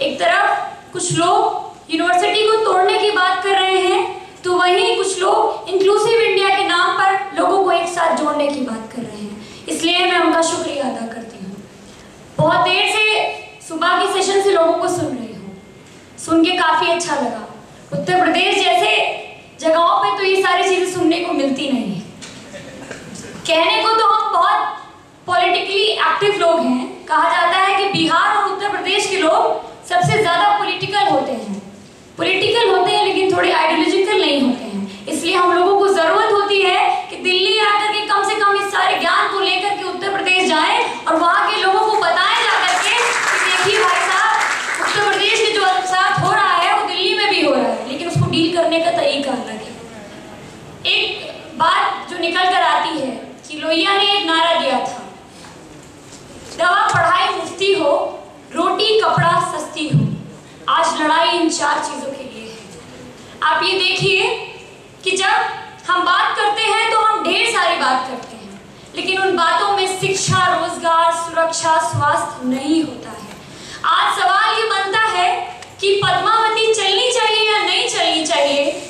एक तरफ़ कुछ लोग यूनिवर्सिटी को तोड़ने की बात कर रहे हैं तो वहीं कुछ लोग इंक्लूसिव इंडिया के नाम पर लोगों को एक साथ जोड़ने की बात कर रहे हैं। इसलिए मैं उनका शुक्रिया अदा करती हूँ। बहुत देर से सुबह की सेशन से लोगों को सुन रही हूँ। सुन के काफ़ी अच्छा लगा। उत्तर प्रदेश जैसे जगहों पे तो ये सारी चीज़ें सुनने को मिलती नहीं है। कहने को तो हम बहुत पॉलिटिकली एक्टिव लोग हैं। कहा जाता है कि बिहार और उत्तर प्रदेश के लोग सबसे ज़्यादा पॉलिटिकल होते हैं। पॉलिटिकल होते हैं, लेकिन थोड़े आइडियोलॉजिकल नहीं होते हैं। इसलिए हम लोगों को ज़रूरत होती है कि दिल्ली आकर के कम से कम इस सारे ज्ञान को लेकर के उत्तर प्रदेश जाएँ और वहाँ के लोगों को बताएँ जाकर के कि देखिए भाई साहब उत्तर प्रदेश में जो साथ हो रहा है वो दिल्ली में भी हो रहा है लेकिन उसको डील करने का तरीका अलग है एक बात जो निकल कर आती है कि लोहिया ने एक नारा दिया था दवा पढ़ाई मुफ्ती हो रोटी कपड़ा सस्ती हो आज लड़ाई इन चार चीज़ों के लिए है। आप ये देखिए कि जब हम बात करते हैं तो हम ढेर सारी बात करते हैं, लेकिन उन बातों में शिक्षा, रोज़गार, सुरक्षा, स्वास्थ्य नहीं होता है। आज सवाल ये बनता है कि पद्मावती चलनी चाहिए या नहीं चलनी चाहिए?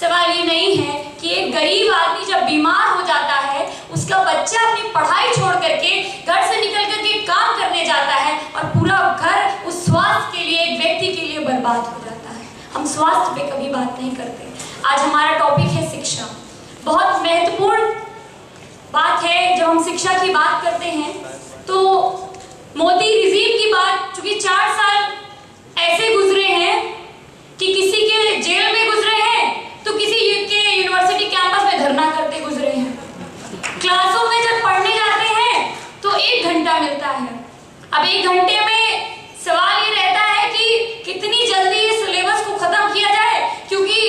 सवाल ये नहीं है कि एक गरीब आदमी जब बीमार हो जाता है, उसका बच्चा अपनी पढ़ाई छोड़ करके घर से निकल करके काम करने जाता है और पूरा घर उस स्वास्थ्य के लिए, एक व्यक्ति के लिए बर्बाद हो जाता है। हम स्वास्थ्य पे कभी बात नहीं करते। आज हमारा टॉपिक है शिक्षा। बहुत महत्वपूर्ण बात है, जब हम शिक्षा की बात करते हैं तो मोदी रिजीम की बात, चूँकि चार साल ऐसे गुजरे हैं कि किसी के जेल में गुजरे हैं तो किसी के यूनिवर्सिटी कैंपस में धरना करते गुजरे हैं क्लासों में जब पढ़ने जाते हैं तो एक घंटा मिलता है अब एक घंटे में सवाल ये रहता है कि कितनी जल्दी ये सिलेबस को खत्म किया जाए? क्योंकि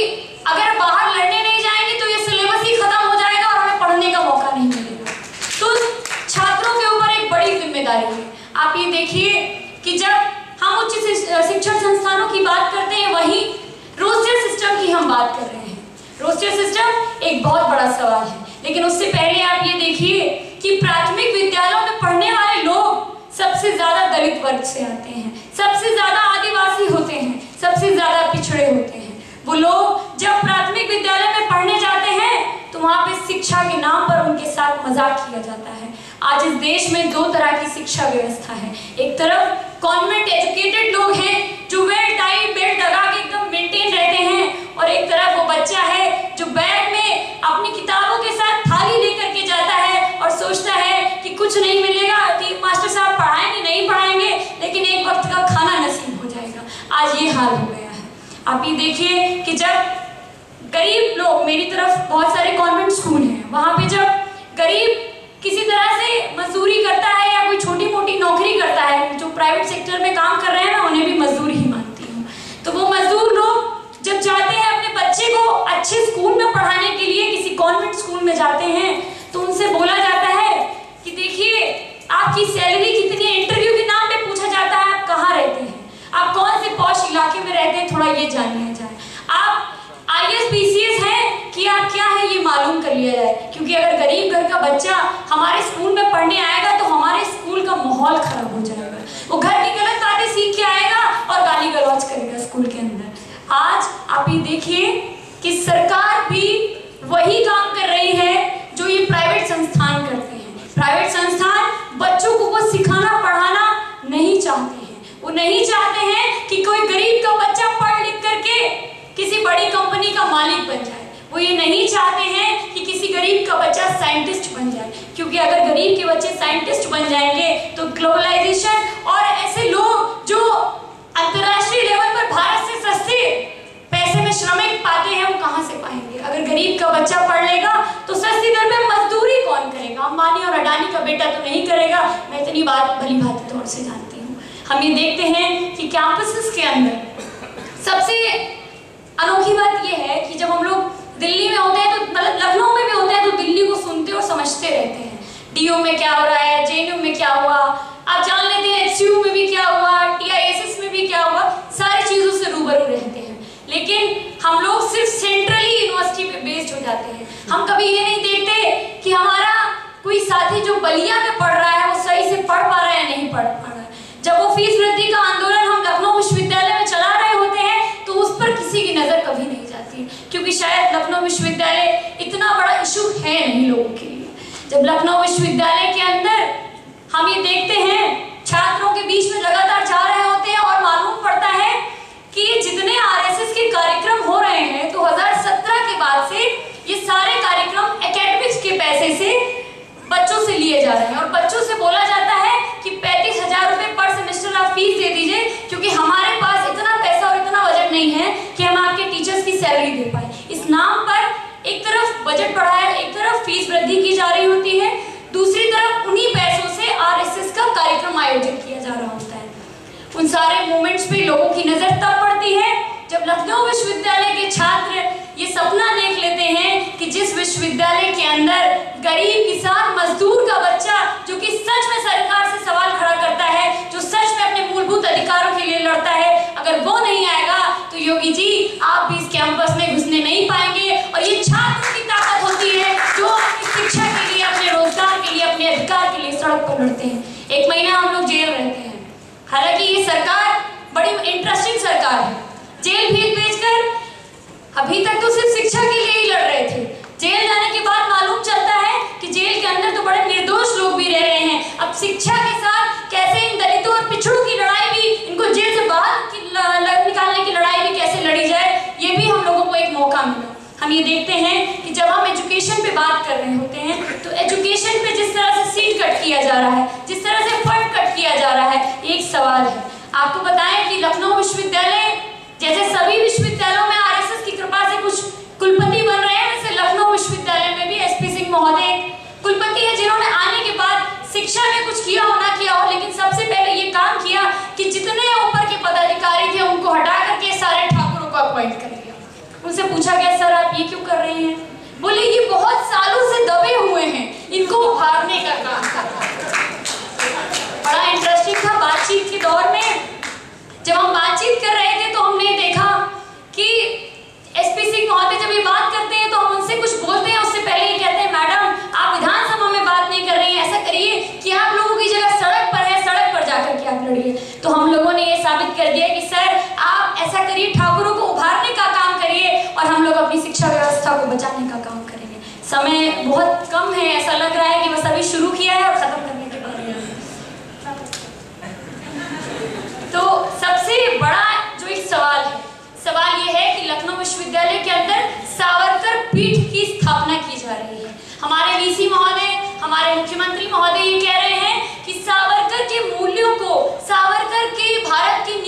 अगर बाहर लड़ने नहीं जाएँगे तो ये सिलेबस ही खत्म हो जाएगा और हमें पढ़ने का मौका नहीं मिलेगा। तो छात्रों के ऊपर एक बड़ी ज़िम्मेदारी है। आप ये देखिए कि जब हम उच्च शिक्षण संस्थानों की बात करते हैं, वहीं रोस्टर सिस्टम की हम बात कर रहे हैं। रोस्टर सिस्टम एक बहुत बड़ा सवाल है। लेकिन उससे पहले आप ये देखिए कि प्राथमिक विद्यालयों में पढ़ने वाले लोग सबसे ज़्यादा दलित वर्ग से आते हैं, सबसे ज़्यादा आदिवासी होते हैं, सबसे ज़्यादा पिछड़े होते हैं। वो लोग जब प्राथमिक विद्यालय में पढ़ने जाते हैं तो वहाँ पे शिक्षा के नाम पर उनके साथ मज़ाक किया जाता है। आज इस देश में दो तरह की शिक्षा व्यवस्था है। एक तरफ़ कॉन्वेंट एजुकेटेड लोग हैं, जो वेल टाइट बेल्ट लगा के एकदम मेंटेन रहते हैं, और एक तरफ़ वो बच्चा है, जो बैग में अपनी किताबों के साथ थाली लेकर के जाता है, और सोचता है कि कुछ नहीं मिलेगा कि मास्टर साहब पढ़ाएँगे नहीं पढ़ाएँगे लेकिन एक वक्त का खाना नसीब हो जाएगा आज ये हाल हो गया है। आप ये देखिए कि जब गरीब लोग, मेरी तरफ़ बहुत सारे कॉन्वेंट स्कूल हैं, वहाँ पे जब गरीब किसी तरह से मजदूरी करता है या कोई छोटी मोटी नौकरी करता है, जो प्राइवेट सेक्टर में काम कर रहे हैं, मैं उन्हें भी मजदूर ही मानती हूँ। तो वो मजदूर लोग जब जाते हैं अपने बच्चे को अच्छे स्कूल में पढ़ाने के लिए किसी कॉन्वेंट स्कूल में जाते हैं तो उनसे बोला जाता है कि देखिए, आपकी सैलरी कितनी है इंटरव्यू के नाम पे पूछा जाता है आप कहाँ रहते हैं आप कौन से पौष इलाके में रहते हैं, थोड़ा ये जान लिया जाए। आप I S P C S है कि आप क्या है ये मालूम कर लिया जाए? क्योंकि अगर गरीब घर का बच्चा हमारे स्कूल में पढ़ने आएगा तो हमारे स्कूल का माहौल खराब हो जाएगा। वो घर की गलत बातें सीख के आएगा और गाली गलौज करेगा स्कूल के अंदर। आज आप ये देखिए कि सरकार भी वही काम कर रही है जो ये प्राइवेट संस्थान करते हैं। प्राइवेट संस्थान बच्चों को वो सिखाना, पढ़ाना नहीं चाहते हैं। वो नहीं चाहते हैं कि कोई गरीब का बच्चा पढ़ लिख करके किसी बड़ी कंपनी का मालिक बन जाए। वो ये नहीं चाहते हैं कि किसी गरीब का बच्चा साइंटिस्ट बन जाए। क्योंकि अगर गरीब के बच्चे साइंटिस्ट बन जाएँगे तो ग्लोबलाइजेशन और ऐसे लोग जो अंतरराष्ट्रीय लेवल पर भारत से सस्ते पैसे में श्रमिक पाते हैं, वो कहाँ से पाएँगे? अगर गरीब का बच्चा पढ़ लेगा तो सस्ती दर में मजदूरी कौन करेगा? अंबानी और अडानी का बेटा तो नहीं करेगा। मैं इतनी बात, भली भांति तौर से जानती हम ये देखते हैं कि कैंपसेस के अंदर सबसे अनोखी बात यह है कि जब हम लोग दिल्ली में होते हैं तो मतलब लखनऊ में भी होते हैं तो दिल्ली को सुनते और समझते रहते हैं। डीओ में क्या हो रहा है जेएनयू में क्या हुआ? आप जान लेते हैं एचयू में भी क्या हुआ टीआईएसएस में भी क्या हुआ, सारी चीज़ों से रूबरू रहते हैं। लेकिन हम लोग सिर्फ़ सेंट्रली यूनिवर्सिटी पे बेस्ड हो जाते हैं। हम कभी ये नहीं देखते कि हमारा कोई साथी जो बलिया में पढ़ रहा है, वो सही से पढ़ पा रहा है या नहीं पढ़ पा रहा जब वो फ़ीस वृद्धि का आंदोलन हम लखनऊ विश्वविद्यालय में चला रहे होते हैं तो उस पर किसी की नज़र कभी नहीं जाती। क्योंकि शायद लखनऊ विश्वविद्यालय इतना बड़ा इशू है नहीं लोगों के लिए। जब लखनऊ विश्वविद्यालय के अंदर हम ये देखते हैं, छात्रों के बीच में लगातार जा रहे होते हैं और मालूम पड़ता है कि जितने आरएसएस के कार्यक्रम हो रहे हैं तो 2017 के बाद से ये सारे कार्यक्रम एकेडमिक्स के पैसे से बच्चों से लिए जा रहे हैं। और बच्चों से बोला जाता है फ़ीस दे दीजिए, क्योंकि हमारे पास इतना पैसा और इतना बजट नहीं है कि हम आपके टीचर्स की सैलरी दे पाए। इस नाम पर एक तरफ़ बजट बढ़ाया, एक तरफ़ फ़ीस वृद्धि की जा रही होती है। दूसरी तरफ़ उन्हीं पैसों से आरएसएस का कार्यक्रम आयोजित किया जा रहा होता है। उन सारे मोमेंट्स पे लोगों की नज़र तब पड़ती है जब लखनऊ विश्वविद्यालय के छात्र ये सपना देख लेते हैं कि जिस विश्वविद्यालय के अंदर गरीब किसान मजदूर का बच्चा, जो कि सच में सरकार से सवाल खड़ा करता है जो सच में अपने मूलभूत अधिकारों के लिए लड़ता है अगर वो नहीं आएगा तो योगी जी आप भी इस कैंपस में घुसने नहीं पाएँगे और ये छात्रों की ताकत होती है जो अपनी शिक्षा के लिए, अपने रोज़गार के लिए, अपने अधिकार के लिए सड़क पर लड़ते हैं। एक महीना हम लोग जेल रहते हैं। हालाँकि ये सरकार बड़ी इंटरेस्टिंग सरकार है। जेल भेज भेज अभी तक तो सिर्फ़ शिक्षा के लिए ही लड़ थे जेल जाने के बाद मालूम चलता है कि जेल के अंदर तो बड़े निर्दोष लोग भी रह रहे हैं अब शिक्षा के साथ कैसे इन दलितों और पिछड़ों की लड़ाई भी इनको जेल से बाहर की निकालने की लड़ाई भी कैसे लड़ी जाए ये भी हम लोगों को एक मौका मिला हम ये देखते हैं कि जब हम एजुकेशन पे बात कर रहे होते हैं तो एजुकेशन पे जिस तरह से सीट कट किया जा रहा है, जिस तरह से फंड कट किया जा रहा है, एक सवाल है। आपको बताएँ कि लखनऊ विश्वविद्यालय, जैसे सभी विश्वविद्यालयों में आरएसएस की कृपा से कुछ कुलपति बन रहे हैं वैसे लखनऊ विश्वविद्यालय में भी एसपी सिंह महोदय कुलपति है जिन्होंने आने के बाद शिक्षा में कुछ किया हो ना किया हो लेकिन सबसे पहले ये काम किया कि जितने ऊपर के पदाधिकारी थे उनको हटा करके सारे ठाकुरों को अपॉइंट कर दिया उनसे पूछा गया, सर, आप ये क्यों कर रहे हैं? बोले, ये बहुत सालों से दबे हुए हैं। इनको उभारने का काम बड़ा इंटरेस्टिंग था बातचीत के दौर में। जब हम बातचीत कर रहे थे तो हमने देखा कि एसपी सिंह महोदय जब ये बात करते हैं तो हम उनसे कुछ बोलते हैं। उससे पहले ये कहते हैं, मैडम, आप विधानसभा में बात नहीं कर रही हैं। ऐसा करिए कि आप लोगों की जगह सड़क पर है, सड़क पर जाकर के आप लड़िए। तो हम लोगों ने ये साबित कर दिया कि, सर, आप ऐसा करिए, ठाकुरों को उभारने हम लोग अपनी शिक्षा व्यवस्था को बचाने का काम करेंगे। समय बहुत कम है, ऐसा लग रहा है कि बस अभी शुरू किया है और खत्म करने के बाद तो सबसे बड़ा जो एक सवाल है, सवाल ये है कि लखनऊ विश्वविद्यालय के अंदर सावरकर पीठ की स्थापना की जा रही है। हमारे वीसी महोदय, हमारे मुख्यमंत्री महोदय ये कह रहे हैं कि सावरकर के मूल्यों को, सावरकर के भारत की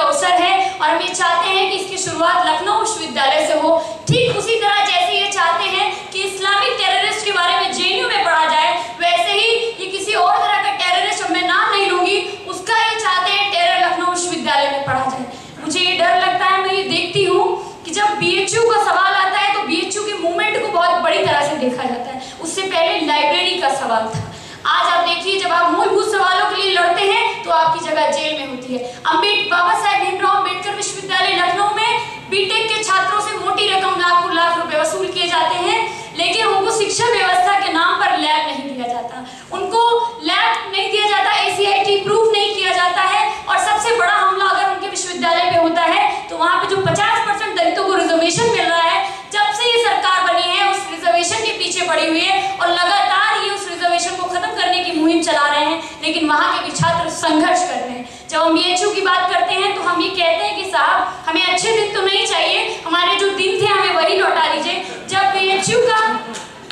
अवसर है और हम ये चाहते हैं कि इसकी शुरुआत लखनऊ विश्वविद्यालय से हो। ठीक उसी तरह जैसे ये चाहते हैं कि इस्लामिक टेररिस्ट के बारे में जेएनयू में पढ़ा जाए, वैसे ही ये किसी और तरह का टेररिस्ट मैं नाम नहीं लूँगी, उसका ये चाहते हैं टेरर लखनऊ विश्वविद्यालय में पढ़ा जाए। मुझे ये डर लगता है, मैं ये देखती हूँ कि जब बीएचयू का सवाल आता है तो बीएचयू के मूवमेंट को बहुत बड़ी तरह से देखा जाता है। उससे पहले लाइब्रेरी का सवाल था। आज आप देखिए, जब आप मूलभूत सवालों के लिए लड़ते हैं तो आपकी जगह जेल में होती है। अम्बेड बाबा साहेब भीमराव अंबेडकर विश्वविद्यालय लखनऊ में बीटेक के छात्रों से मोटी रकम लाखों लाख रुपए वसूल किए जाते हैं, लेकिन उनको शिक्षा व्यवस्था के नाम पर लैब नहीं दिया जाता उनको लैब नहीं दिया जाता एसीआईटी प्रूफ नहीं किया जाता है और सबसे बड़ा हमला अगर उनके विश्वविद्यालय पे होता है तो वहाँ पे जो 50 परसेंट दलितों को रिजर्वेशन मिल रहा है जब से ये सरकार बनी है उस रिजर्वेशन के पीछे पड़ी हुई है और लगातार ये उस रिजर्वेशन को खत्म करने की मुहिम चला रहे हैं लेकिन वहाँ के भी छात्र संघर्ष कर रहे हैं। जब हम बीएचयू की बात करते हैं तो हम ये कहते हैं कि साहब, हमें अच्छे दिन तो नहीं चाहिए, हमारे जो दिन थे, हमें वही लौटा दीजिए। जब बीएचयू का,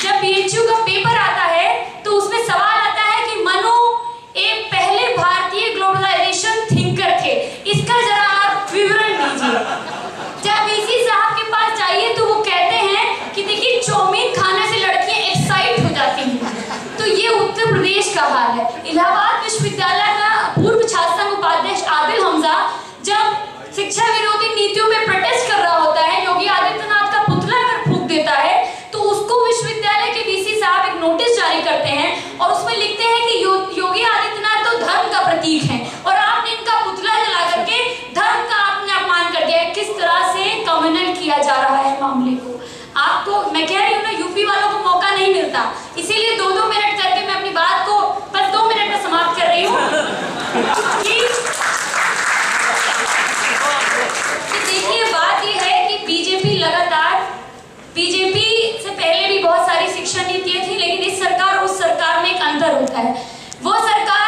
जब बीएचयू का पेपर आता है तो उसमें सवाल आता है कि मनु एक पहले भारतीय ग्लोबलाइजेशन थिंकर थे। इसका जरा आप विवरण दीजिए। जब बीसी साहब के पास जाइए तो वो कहते हैं कि देखिए खाने से लड़कियाँ एक्साइट हो जाती हैं। तो ये उत्तर प्रदेश का हाल है। इलाहाबाद विश्वविद्यालय का किया जा रहा है मामले को। आपको, मैं कह रही हूँ ना, यूपी वालों को मौका नहीं मिलता। इसीलिए दो दो मिनट करके मैं अपनी बात को बस दो मिनट में समाप्त कर रही हूँ। देखिए, बात है कि बीजेपी लगातार, बीजेपी से पहले भी बहुत सारी शिक्षा नीतियाँ थी, लेकिन इस सरकार और उस सरकार में एक अंतर होता है। वो सरकार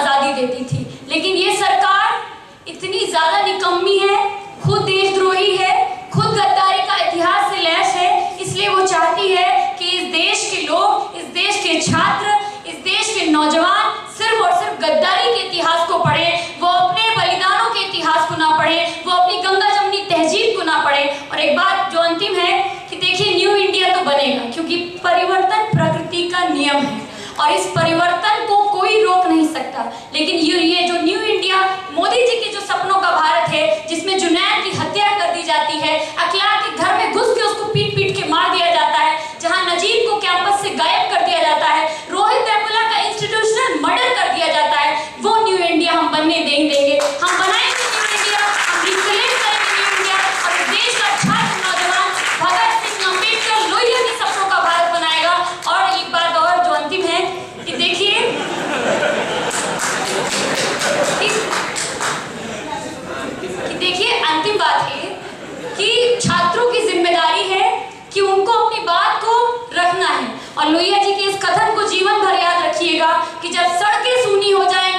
आज़ादी देती थी। लेकिन ये सरकार इतनी ज़्यादा निकम्मी है, खुद देशद्रोही है, खुद गद्दारी का इतिहास से लैस है, इसलिए वो चाहती है कि इस देश के लोग, इस देश के छात्र, इस देश के नौजवान सिर्फ़ और सिर्फ़ गद्दारी के इतिहास को पढ़े, वो अपने बलिदानों के इतिहास को ना पढ़े, वो अपनी गंगा जमनी तहजीब को ना पढ़े। और एक बात जो अंतिम है कि देखिए, न्यू इंडिया तो बनेगा, क्योंकि परिवर्तन प्रकृति का नियम है। और इस परिवर्तन सकता। लेकिन ये ये जो न्यू इंडिया मोदी जी के जो सपनों का भारत है, जिसमें जुनैद की हत्या कर दी जाती है अखिलार के घर में घुस के उसको पीट पीट के मार दिया जाता है, जहाँ नजीब को कैंपस से गायब कर दिया जाता है और लोहिया जी के इस कथन को जीवन भर याद रखिएगा कि जब सड़कें सूनी हो जाए